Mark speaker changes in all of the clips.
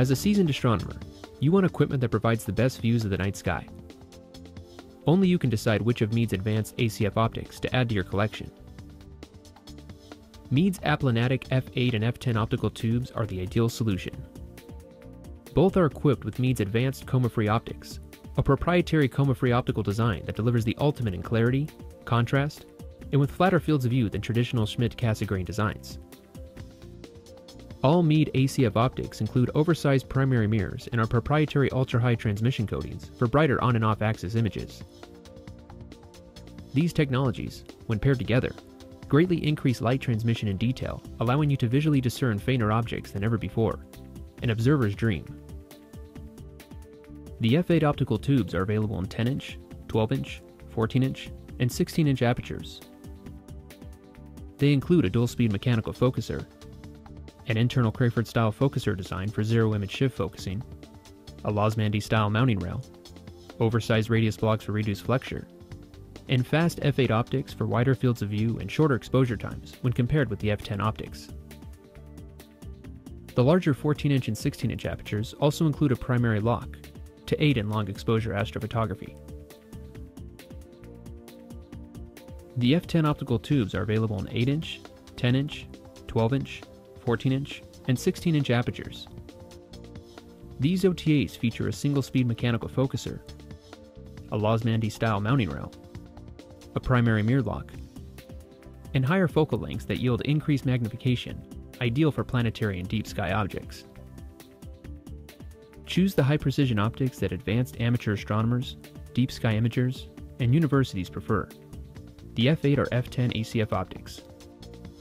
Speaker 1: As a seasoned astronomer, you want equipment that provides the best views of the night sky. Only you can decide which of Meade's advanced ACF optics to add to your collection. Meade's Aplanatic f8 and f10 optical tubes are the ideal solution. Both are equipped with Meade's advanced coma-free optics, a proprietary coma-free optical design that delivers the ultimate in clarity, contrast, and with flatter fields of view than traditional Schmidt-Cassegrain designs. All Meade ACF optics include oversized primary mirrors and our proprietary ultra-high transmission coatings for brighter on and off axis images. These technologies, when paired together, greatly increase light transmission in detail, allowing you to visually discern fainter objects than ever before. An observer's dream. The f8 optical tubes are available in 10-inch, 12-inch, 14-inch, and 16-inch apertures. They include a dual-speed mechanical focuser, an internal Crayford-style focuser design for zero-image shift focusing, a Losmandy-style mounting rail, oversized radius blocks for reduced flexure, and fast f8 optics for wider fields of view and shorter exposure times when compared with the f10 optics. The larger 14-inch and 16-inch apertures also include a primary lock to aid in long exposure astrophotography. The f10 optical tubes are available in 8-inch, 10-inch, 12-inch, 14-inch, and 16-inch apertures. These OTAs feature a single-speed mechanical focuser, a Losmandy-style mounting rail, a primary mirror lock, and higher focal lengths that yield increased magnification, ideal for planetary and deep sky objects. Choose the high-precision optics that advanced amateur astronomers, deep sky imagers, and universities prefer. The F8 or F10 ACF optics.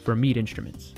Speaker 1: From Meade Instruments.